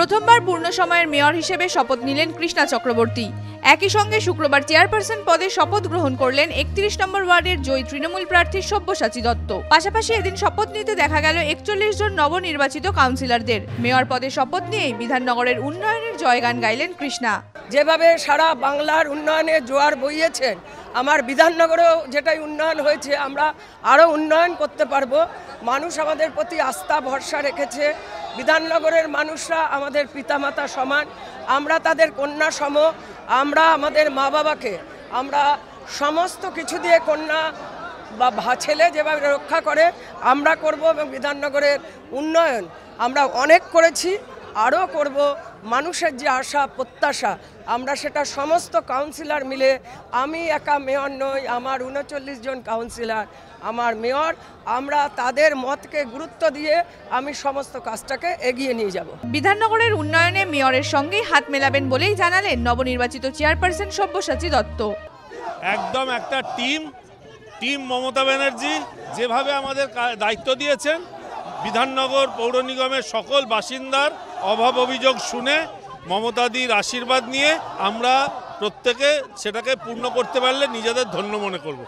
প্রথমবার পূর্ণ সময়ের মেয়র হিসেবে শপথ নিলেন কৃষ্ণা চক্রবর্তী। একই সঙ্গে শুক্রবার চেয়ারপারসন পদে শপথ গ্রহণ করলেন একত্রিশ নম্বর ওয়ার্ডের জয়ী তৃণমূল প্রার্থী সব্যসাচী দত্ত। পাশাপাশি এদিন শপথ নিতে দেখা গেল একচল্লিশ জন নবনির্বাচিত কাউন্সিলরদের। মেয়র পদে শপথ নিয়েই বিধাননগরের উন্নয়নের জয়গান গাইলেন কৃষ্ণা। যেভাবে সারা বাংলার উন্নয়নে জোয়ার বইয়েছেন, আমার বিধাননগরেও যেটাই উন্নয়ন হয়েছে, আমরা আরও উন্নয়ন করতে পারব। মানুষ আমাদের প্রতি আস্থা, ভরসা রেখেছে। বিধাননগরের মানুষরা আমাদের পিতামাতা সমান। আমরা তাদের কন্যা সম, আমরা আমাদের মা বাবাকে, আমরা সমস্ত কিছু দিয়ে কন্যা বা ছেলে যেভাবে রক্ষা করে, আমরা করব এবং বিধাননগরের উন্নয়ন আমরা অনেক করেছি। আরও করব মানুষের যে আশা প্রত্যাশা আমরা সেটা সমস্ত কাউন্সিলর মিলে আমি একা মেয়র নই আমার উনচল্লিশ জন কাউন্সিলর আমার মেয়র আমরা তাদের মতকে গুরুত্ব দিয়ে আমি সমস্ত কাজটাকে এগিয়ে নিয়ে যাব। বিধাননগরের উন্নয়নে মেয়রের সঙ্গেই হাত মেলাবেন বলেই জানালেন নবনির্বাচিত চেয়ারপারসন সব্যসাচী দত্ত। একদম একটা টিম টিম মমতা ব্যানার্জি যেভাবে আমাদের দায়িত্ব দিয়েছেন বিধাননগর পৌর নিগমের সকল বাসিন্দার অভাব অভিযোগ শুনে মমতাদির আশীর্বাদ নিয়ে আমরা প্রত্যেকে সেটাকে পূর্ণ করতে পারলে নিজেদের ধন্য মনে করব।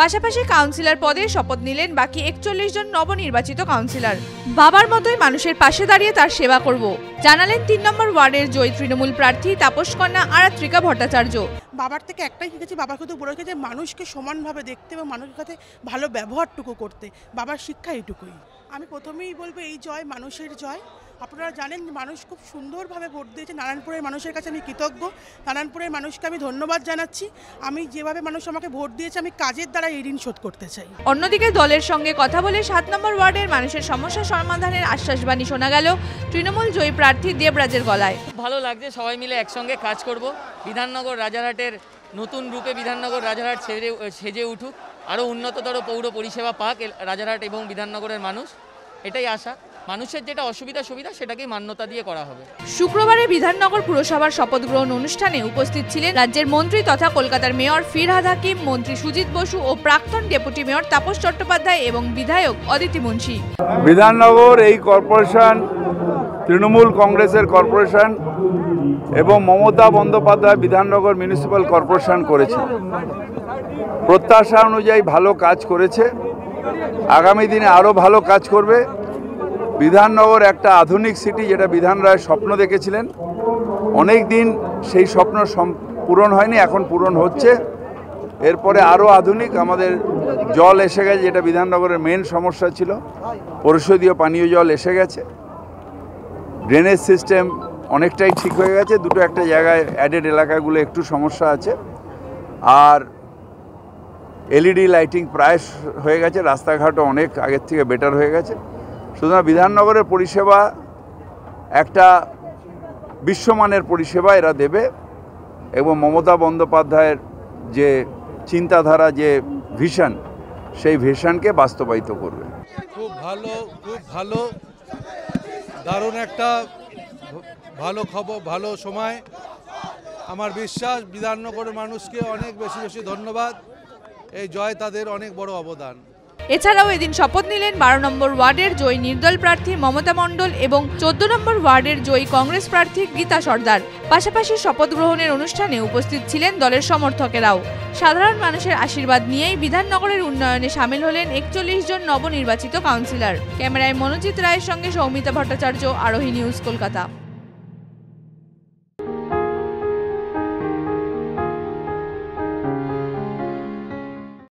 পাশাপাশি কাউন্সিলর পদে শপথ নিলেন বাকি একচল্লিশ জন নবনির্বাচিত কাউন্সিলর। বাবার মতোই মানুষের পাশে দাঁড়িয়ে তার সেবা করব। জানালেন তিন নম্বর ওয়ার্ডের জয়ী তৃণমূল প্রার্থী তাপস কন্যা আরাত্রিকা ভট্টাচার্য। বাবার থেকে একটাই শিখেছি বাবার কথা বলে রেখেছে মানুষকে সমানভাবে দেখতে এবং মানুষের কাছে ভালো ব্যবহারটুকু করতে। বাবার শিক্ষা এইটুকুই আমি প্রথমেই বলব এই জয় মানুষের জয়। আপনারা জানেন মানুষ খুব সুন্দরভাবে ভোট দিয়েছে। নারায়ণপুরের মানুষের কাছে আমি কৃতজ্ঞ। নারায়ণপুরের মানুষকে আমি ধন্যবাদ জানাচ্ছি। আমি যেভাবে মানুষ আমাকে ভোট দিয়েছে আমি কাজের দ্বারা এই ঋণ শোধ করতে চাই। অন্যদিকে দলের সঙ্গে কথা বলে সাত নম্বর ওয়ার্ডের মানুষের সমস্যা সমাধানের আশ্বাসবাণী শোনা গেল তৃণমূল জয়ী প্রার্থী দেবরাজের গলায়। ভালো লাগছে সবাই মিলে একসঙ্গে কাজ করব। বিধাননগর রাজারহাটের নতুন রূপে বিধাননগর রাজারহাট সেজে সেজে উঠুক। আরও উন্নততর পৌর পরিষেবা পাক রাজারহাট এবং বিধাননগরের মানুষ। এটাই আশা। মানুষের যেটা অসুবিধা সুবিধা সেটাকেই মান্যতা দিয়ে করা হবে। শুক্রবারে বিধাননগর পুরসভার শপথ গ্রহণ অনুষ্ঠানে উপস্থিত ছিলেন রাজ্যের মন্ত্রী তথা কলকাতার মেয়র ফিরহাদ হাকিম মন্ত্রী সুজিত বসু ও প্রাক্তন ডেপুটি মেয়র তাপস চট্টোপাধ্যায় এবং বিধায়ক অদিতি মুন্সি। বিধাননগর এই কর্পোরেশন তৃণমূল কংগ্রেসের কর্পোরেশন এবং মমতা বন্দ্যোপাধ্যায় বিধাননগর মিউনিসিপ্যাল কর্পোরেশন করেছে। প্রত্যাশা অনুযায়ী ভালো কাজ করেছে। আগামী দিনে আরও ভালো কাজ করবে। বিধাননগর একটা আধুনিক সিটি যেটা বিধান রায় স্বপ্ন দেখেছিলেন। অনেক দিন সেই স্বপ্ন পূরণ হয়নি, এখন পূরণ হচ্ছে। এরপরে আরও আধুনিক, আমাদের জল এসে গেছে, যেটা বিধাননগরের মেন সমস্যা ছিল। পরিশোধীয় পানীয় জল এসে গেছে। ড্রেনেজ সিস্টেম অনেকটাই ঠিক হয়ে গেছে, দুটো একটা জায়গায় অ্যাডেড এলাকাগুলো একটু সমস্যা আছে। আর এলইডি লাইটিং প্রায় হয়ে গেছে, রাস্তাঘাটও অনেক আগের থেকে বেটার হয়ে গেছে। সুতরাং বিধাননগরের পরিষেবা একটা বিশ্বমানের পরিষেবা এরা দেবে এবং মমতা বন্দ্যোপাধ্যায়ের যে চিন্তাধারা, যে ভিশন সেই ভিশনকে বাস্তবায়িত করবে। খুব ভালো খুব ভালো, দারুণ একটা ভালো খবর, ভালো সময়। আমার বিশ্বাস বিধাননগরের মানুষকে অনেক বেশি বেশি ধন্যবাদ। এই জয় তাদের অনেক বড় অবদান। এছাড়াও এদিন শপথ নিলেন বারো নম্বর ওয়ার্ডের জয়ী নির্দল প্রার্থী মমতা মণ্ডল এবং চোদ্দ নম্বর ওয়ার্ডের জয়ী কংগ্রেস প্রার্থী গীতা সর্দার। পাশাপাশি শপথ গ্রহণের অনুষ্ঠানে উপস্থিত ছিলেন দলের সমর্থকেরাও। সাধারণ মানুষের আশীর্বাদ নিয়েই বিধাননগরের উন্নয়নে সামিল হলেন একচল্লিশ জন নবনির্বাচিত কাউন্সিলর। ক্যামেরায় মনোজিৎ রায়ের সঙ্গে সৌমিতা ভট্টাচার্য, আরোহী নিউজ কলকাতা।